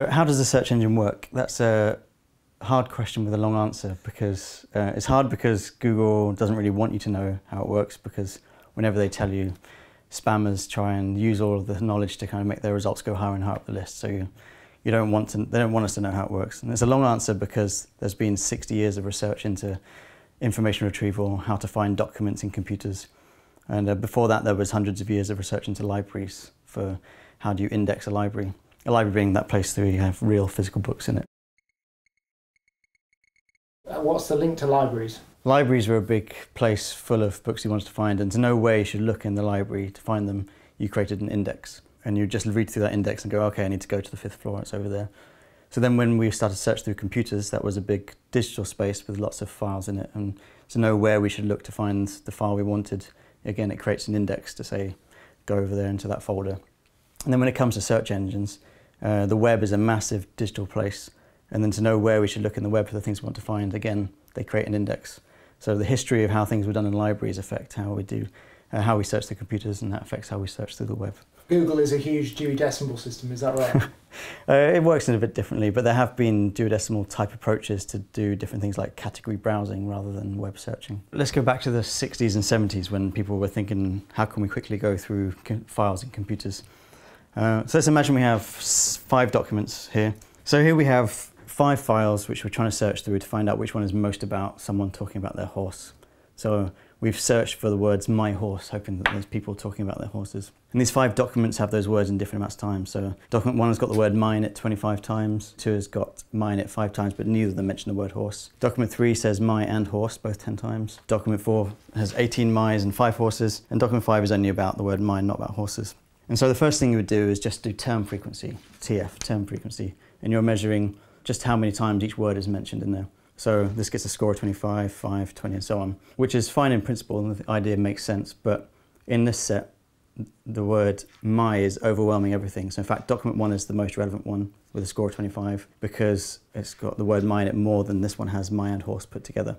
How does the search engine work? That's a hard question with a long answer because uh, it's hard because Google doesn't really want you to know how it works because whenever they tell you, spammers try and use all of the knowledge to kind of make their results go higher and higher up the list. So you, you don't want to, they don't want us to know how it works. And it's a long answer because there's been 60 years of research into information retrieval, how to find documents in computers. And uh, before that, there was hundreds of years of research into libraries for how do you index a library. A library being that place where you have real physical books in it. Uh, what's the link to libraries? Libraries are a big place full of books you want to find, and to know where you should look in the library to find them, you created an index. And you just read through that index and go, okay, I need to go to the fifth floor, it's over there. So then when we started to search through computers, that was a big digital space with lots of files in it. And to know where we should look to find the file we wanted, again, it creates an index to say, go over there into that folder. And then when it comes to search engines, uh, the web is a massive digital place. And then to know where we should look in the web for the things we want to find, again, they create an index. So the history of how things were done in libraries affect how we do, uh, how we search the computers, and that affects how we search through the web. Google is a huge Dewey Decimal System, is that right? uh, it works in a bit differently, but there have been Decimal type approaches to do different things like category browsing rather than web searching. Let's go back to the 60s and 70s when people were thinking, how can we quickly go through files in computers? Uh, so let's imagine we have five documents here. So here we have five files which we're trying to search through to find out which one is most about someone talking about their horse. So we've searched for the words my horse, hoping that there's people talking about their horses. And these five documents have those words in different amounts of time. So document one has got the word mine at 25 times, two has got mine at five times, but neither of them mention the word horse. Document three says my and horse, both 10 times. Document four has 18 my's and five horses, and document five is only about the word mine, not about horses. And so the first thing you would do is just do term frequency, TF, term frequency, and you're measuring just how many times each word is mentioned in there. So this gets a score of 25, 5, 20, and so on, which is fine in principle, and the idea makes sense, but in this set, the word my is overwhelming everything. So in fact, document one is the most relevant one with a score of 25 because it's got the word my in it more than this one has my and horse put together.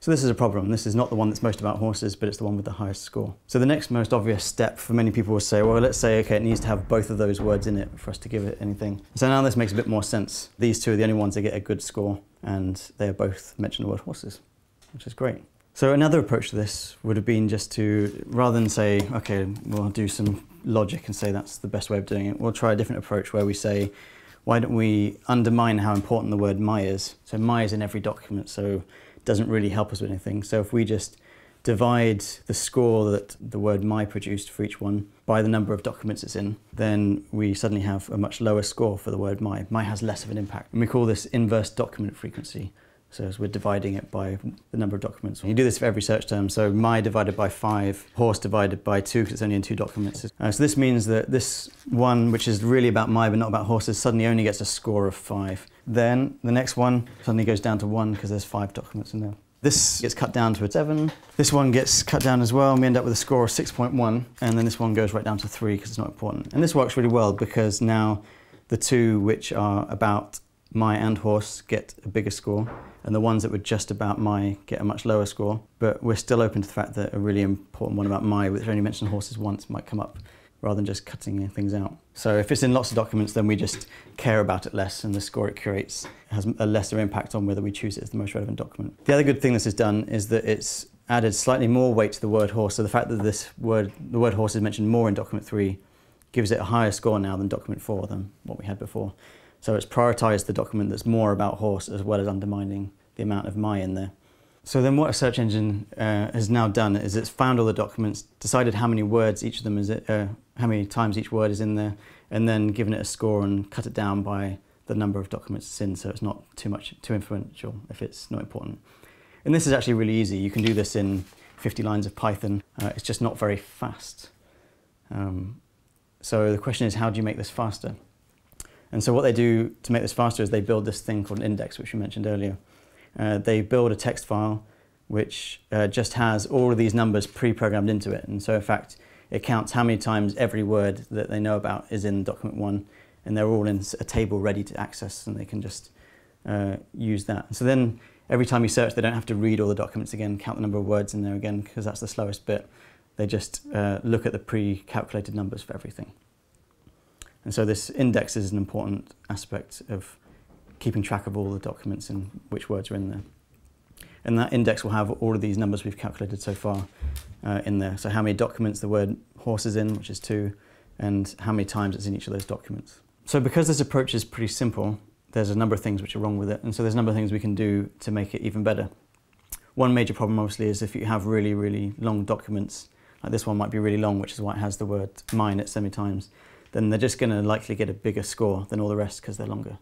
So this is a problem. This is not the one that's most about horses, but it's the one with the highest score. So the next most obvious step for many people will say, well, let's say, okay, it needs to have both of those words in it for us to give it anything. So now this makes a bit more sense. These two are the only ones that get a good score, and they are both mention the word horses, which is great. So another approach to this would have been just to, rather than say, okay, we'll do some logic and say that's the best way of doing it, we'll try a different approach where we say, why don't we undermine how important the word my is? So my is in every document, so doesn't really help us with anything. So if we just divide the score that the word my produced for each one by the number of documents it's in, then we suddenly have a much lower score for the word my. My has less of an impact. And we call this inverse document frequency. So as we're dividing it by the number of documents. You do this for every search term. So my divided by five, horse divided by two, because it's only in two documents. Uh, so this means that this one, which is really about my but not about horses, suddenly only gets a score of five. Then the next one suddenly goes down to one because there's five documents in there. This gets cut down to a 7. This one gets cut down as well, and we end up with a score of 6.1. And then this one goes right down to 3 because it's not important. And this works really well because now the two which are about my and horse get a bigger score, and the ones that were just about my get a much lower score. But we're still open to the fact that a really important one about my, which only mentioned horses once, might come up rather than just cutting things out. So if it's in lots of documents, then we just care about it less, and the score it creates has a lesser impact on whether we choose it as the most relevant document. The other good thing this has done is that it's added slightly more weight to the word horse. So the fact that this word, the word horse is mentioned more in document three, gives it a higher score now than document four than what we had before. So it's prioritized the document that's more about horse as well as undermining the amount of my in there. So then what a search engine uh, has now done is it's found all the documents, decided how many words each of them is, uh, how many times each word is in there, and then given it a score and cut it down by the number of documents it's in so it's not too much, too influential if it's not important. And this is actually really easy. You can do this in 50 lines of Python. Uh, it's just not very fast. Um, so the question is, how do you make this faster? And so what they do to make this faster is they build this thing called an index, which we mentioned earlier. Uh, they build a text file which uh, just has all of these numbers pre-programmed into it. And so in fact, it counts how many times every word that they know about is in document one, and they're all in a table ready to access, and they can just uh, use that. So then every time you search, they don't have to read all the documents again, count the number of words in there again, because that's the slowest bit. They just uh, look at the pre-calculated numbers for everything. And so this index is an important aspect of keeping track of all the documents and which words are in there. And that index will have all of these numbers we've calculated so far uh, in there. So how many documents the word horse is in, which is two, and how many times it's in each of those documents. So because this approach is pretty simple, there's a number of things which are wrong with it. And so there's a number of things we can do to make it even better. One major problem obviously is if you have really, really long documents, like this one might be really long, which is why it has the word mine at so many times, then they're just going to likely get a bigger score than all the rest because they're longer.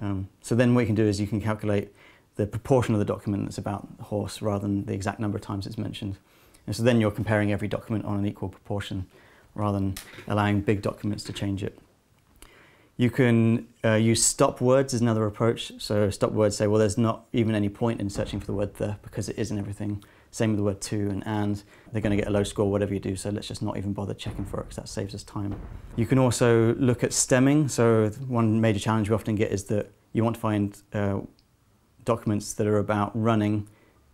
Um, so then what you can do is you can calculate the proportion of the document that's about the horse rather than the exact number of times it's mentioned. And so then you're comparing every document on an equal proportion rather than allowing big documents to change it. You can uh, use stop words as another approach. So stop words say, well, there's not even any point in searching for the word the because it is in everything. Same with the word to and and. They're going to get a low score whatever you do, so let's just not even bother checking for it because that saves us time. You can also look at stemming. So one major challenge we often get is that you want to find uh, documents that are about running,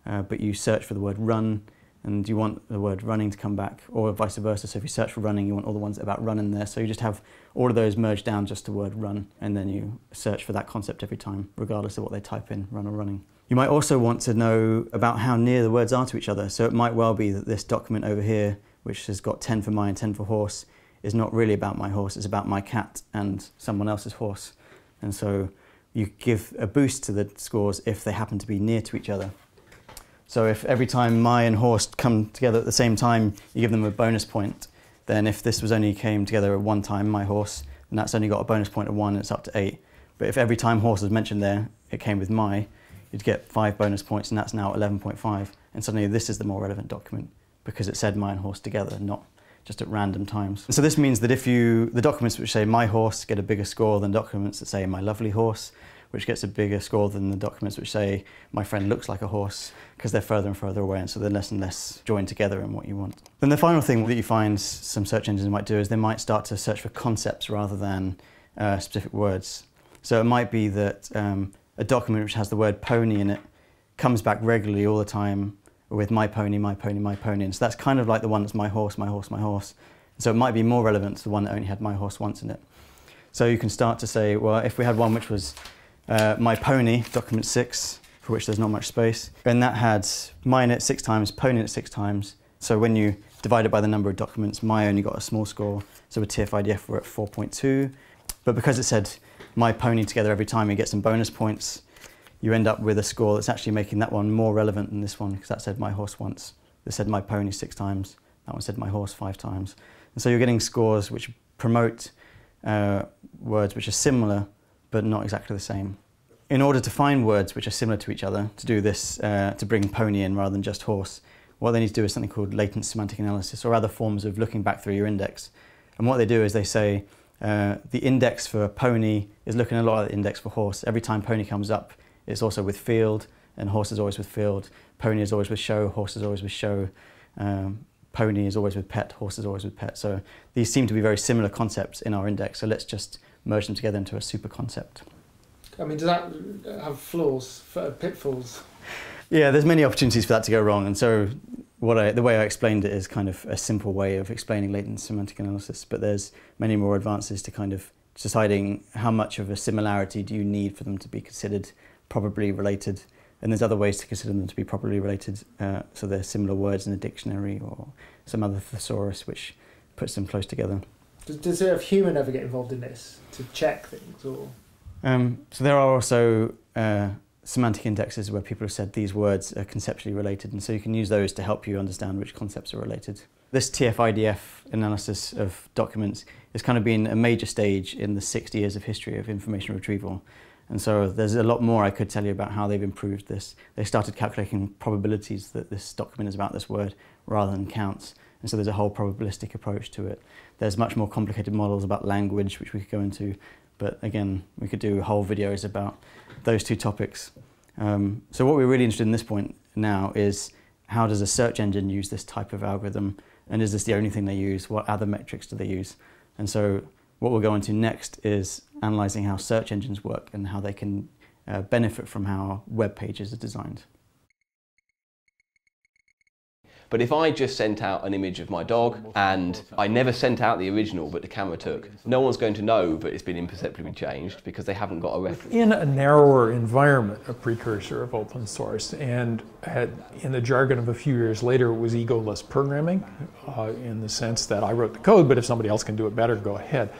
uh, but you search for the word run and you want the word running to come back, or vice versa. So if you search for running, you want all the ones about run in there. So you just have all of those merged down just to the word run, and then you search for that concept every time, regardless of what they type in, run or running. You might also want to know about how near the words are to each other. So it might well be that this document over here, which has got 10 for my and 10 for horse, is not really about my horse, it's about my cat and someone else's horse. And so you give a boost to the scores if they happen to be near to each other. So if every time my and horse come together at the same time, you give them a bonus point, then if this was only came together at one time, my horse, then that's only got a bonus point of one, it's up to eight. But if every time horse was mentioned there, it came with my, you'd get five bonus points, and that's now 11.5. And suddenly this is the more relevant document because it said my and horse together, not just at random times. And so this means that if you, the documents which say my horse get a bigger score than documents that say my lovely horse, which gets a bigger score than the documents which say my friend looks like a horse because they're further and further away and so they're less and less joined together in what you want. Then the final thing that you find some search engines might do is they might start to search for concepts rather than uh, specific words. So it might be that um, a document which has the word pony in it comes back regularly all the time with my pony, my pony, my pony. And so that's kind of like the one that's my horse, my horse, my horse. So it might be more relevant to the one that only had my horse once in it. So you can start to say, well, if we had one which was uh, my pony, document six, for which there's not much space, and that had my in it six times, pony in it six times. So when you divide it by the number of documents, my only got a small score. So with TF-IDF, we're at 4.2. But because it said my pony together every time, you get some bonus points you end up with a score that's actually making that one more relevant than this one because that said my horse once. This said my pony six times. That one said my horse five times. And so you're getting scores which promote uh, words which are similar but not exactly the same. In order to find words which are similar to each other, to do this, uh, to bring pony in rather than just horse, what they need to do is something called latent semantic analysis or other forms of looking back through your index. And what they do is they say uh, the index for pony is looking a lot like the index for horse. Every time pony comes up, it's also with field, and horse is always with field. Pony is always with show, horse is always with show. Um, pony is always with pet, horse is always with pet. So these seem to be very similar concepts in our index. So let's just merge them together into a super concept. I mean, does that have flaws, pitfalls? Yeah, there's many opportunities for that to go wrong. And so what I, the way I explained it is kind of a simple way of explaining latent semantic analysis, but there's many more advances to kind of deciding how much of a similarity do you need for them to be considered probably related. And there's other ways to consider them to be properly related. Uh, so they're similar words in a dictionary or some other thesaurus which puts them close together. Does, does a human ever get involved in this to check things or? Um, so there are also uh, semantic indexes where people have said these words are conceptually related, and so you can use those to help you understand which concepts are related. This TF-IDF analysis of documents has kind of been a major stage in the 60 years of history of information retrieval. And so there's a lot more I could tell you about how they've improved this. They started calculating probabilities that this document is about this word rather than counts. And so there's a whole probabilistic approach to it. There's much more complicated models about language, which we could go into. But again, we could do whole videos about those two topics. Um, so what we're really interested in this point now is how does a search engine use this type of algorithm? And is this the only thing they use? What other metrics do they use? And so what we'll go into next is analysing how search engines work and how they can uh, benefit from how web pages are designed. But if I just sent out an image of my dog and I never sent out the original, but the camera took, no one's going to know that it's been imperceptibly changed because they haven't got a reference. In a narrower environment, a precursor of open source, and had, in the jargon of a few years later, it was egoless programming, uh, in the sense that I wrote the code, but if somebody else can do it better, go ahead.